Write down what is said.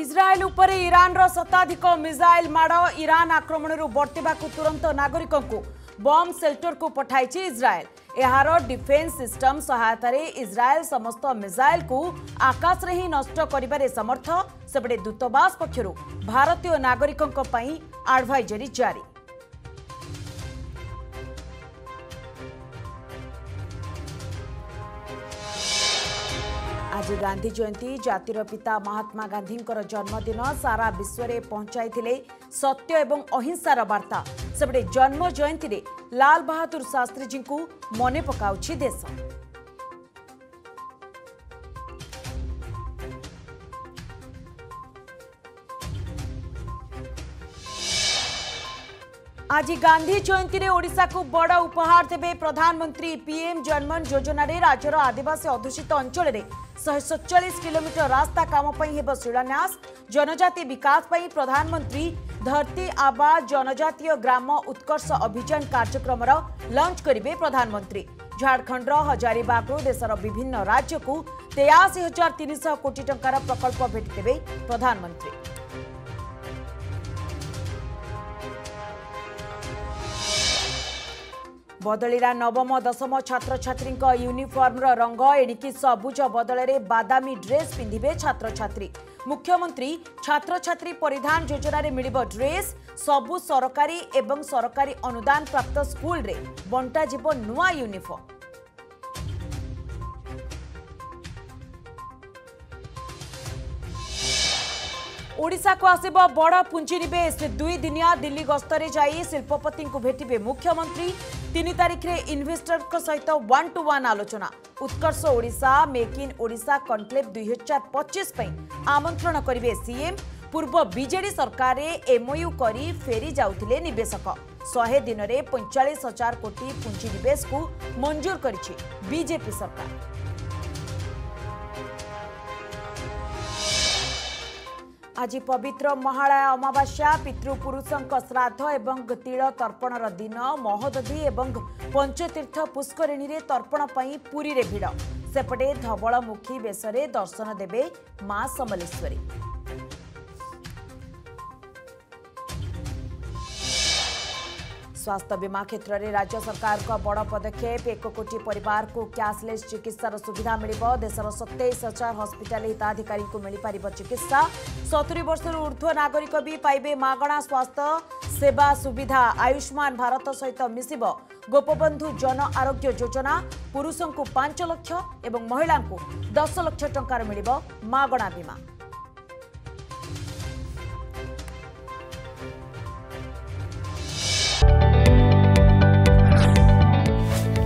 इस्राएल उपर ईरान शताधिक मिसाइल माड़ ईरान आक्रमण बर्त्या तुरंत नागरिक को बम सेल्टर को पठाई इस्राएल ଏହାର ଡିଫେନ୍ସ ସିଷ୍ଟମ ସହାୟତାରେ ଇସ୍ରାଏଲ ସମସ୍ତ ମିସାଇଲକୁ ଆକାଶରେ ହିଁ ନଷ୍ଟ କରିବାରେ ସମର୍ଥ ସେପଟେ ଦୂତାବାସ ପକ୍ଷରୁ ଭାରତୀୟ ନାଗରିକଙ୍କ ପାଇଁ ଆଡଭାଇଜରୀ ଜାରି आज गान्धी जयन्ती जातिर पिता महात्मा गान्धीको जन्मदिन सारा विश्वले पहचाइले सत्य ए अहिंसार बार्तापटे जन्म जयन्तीले लालबहादुर शास्त्रीजी मन पकाउछि देश আজ গান্ধী জয়ন্তী ওড়শাকু বড় উপহার দেবে প্রধানমন্ত্রী পিএম জনমন যোজনার রাজ্যর আদিবাসী অধ্যুষিত অঞ্চলের শহে সতচাশ কিলোমিটর রাস্তা কাম হব শিলান্যাস জনজাতি বিকাশ প্রধানমন্ত্রী ধরতী আবাস জনজাতীয় গ্রাম উৎকর্ষ অভিযান কার্যক্রমর লঞ্চ করবে প্রধানমন্ত্রী ঝাড়খণ্ডর হজারিবাগু দেশর বিভিন্ন রাজ্যকু তেয়াশি হাজার তিনশহ কোটি টঙ্কার প্রকল্প ভেটিদেবে প্রধানমন্ত্রী ବଦଳିଲା ନବମ ଦଶମ ଛାତ୍ରଛାତ୍ରୀଙ୍କ ୟୁନିଫର୍ମର ରଙ୍ଗ ଏଣିକି ସବୁଜ ବଦଳରେ ବାଦାମୀ ଡ୍ରେସ୍ ପିନ୍ଧିବେ ଛାତ୍ରଛାତ୍ରୀ ମୁଖ୍ୟମନ୍ତ୍ରୀ ଛାତ୍ରଛାତ୍ରୀ ପରିଧାନ ଯୋଜନାରେ ମିଳିବ ଡ୍ରେସ୍ ସବୁ ସରକାରୀ ଏବଂ ସରକାରୀ ଅନୁଦାନ ପ୍ରାପ୍ତ ସ୍କୁଲରେ ବଣ୍ଟାଯିବ ନୂଆ ୟୁନିଫର୍ମ ଓଡ଼ିଶାକୁ ଆସିବ ବଡ଼ ପୁଞ୍ଜିନିବେଶ ଦୁଇ ଦିନିଆ ଦିଲ୍ଲୀ ଗସ୍ତରେ ଯାଇ ଶିଳ୍ପପତିଙ୍କୁ ଭେଟିବେ ମୁଖ୍ୟମନ୍ତ୍ରୀ तिन तारिखे इनभेटरको सहित वान् टु वान् आलोचना Utkarsh Odisha make in Odisha conclave दुई हजार पच्चिस पनि आमन्त्रण गरे सिएम पूर्व विजेडि सरकारले एमओयु गरि फेरी दिन नेशक शास हजार कोटी पु मञ्जुर गरिजेपि सरकार ଆଜି ପବିତ୍ର ମହାଳୟା ଅମାବାସ୍ୟା ପିତୃପୁରୁଷଙ୍କ ଶ୍ରାଦ୍ଧ ଏବଂ ତିଳ ତର୍ପଣର ଦିନ ମହୋଦଧି ଏବଂ ପଞ୍ଚତୀର୍ଥ ପୁଷ୍କରିଣୀରେ ତର୍ପଣ ପାଇଁ ପୁରୀରେ ଭିଡ଼ ସେପଟେ ଧବଳମୁଖୀ ବେଶରେ ଦର୍ଶନ ଦେବେ ମା ସମଲେଶ୍ୱରୀ स्वास्थ्य क्षेत्र क्षेत्रले राज्य सरकारको बड पदक्षेप एक कोटी परिवारको क्यासलेस चिकित्सार सुविधा मियो देश र सतैस हजार हस्पिटाले हिताधिक मिलेप चिकित्सा सतुरी वर्षर ऊर्ध्ध्व नागरिक भी पाइबे मागणा स्वास्थ्य सेवा सुविधा आयुष्मान भारत सहित मिस गोपन्धु जनआरयोग्योजना पुरुषको पाँच लक्ष महिला दस लक्ष ट बीमा